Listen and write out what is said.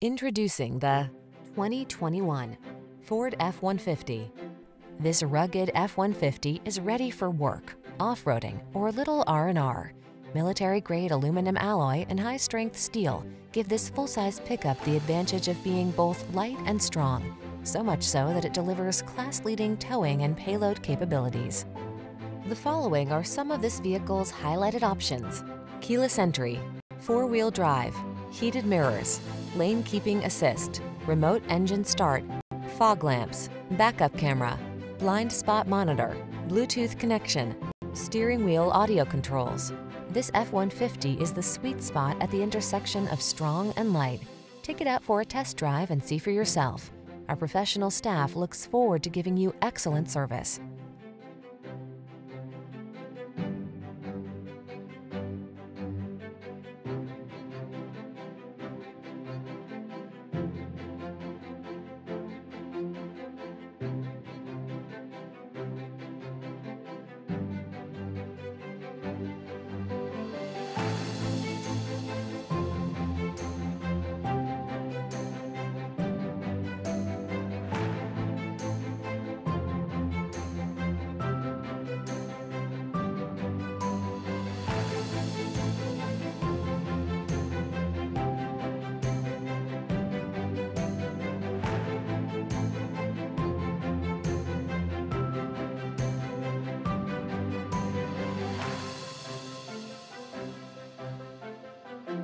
Introducing the 2021 Ford F-150. This rugged F-150 is ready for work, off-roading, or a little R&R. Military-grade aluminum alloy and high-strength steel give this full-size pickup the advantage of being both light and strong, so much so that it delivers class-leading towing and payload capabilities. The following are some of this vehicle's highlighted options. Keyless entry, four-wheel drive, heated mirrors, lane keeping assist, remote engine start, fog lamps, backup camera, blind spot monitor, Bluetooth connection, steering wheel audio controls. This F-150 is the sweet spot at the intersection of strong and light. Take it out for a test drive and see for yourself. Our professional staff looks forward to giving you excellent service.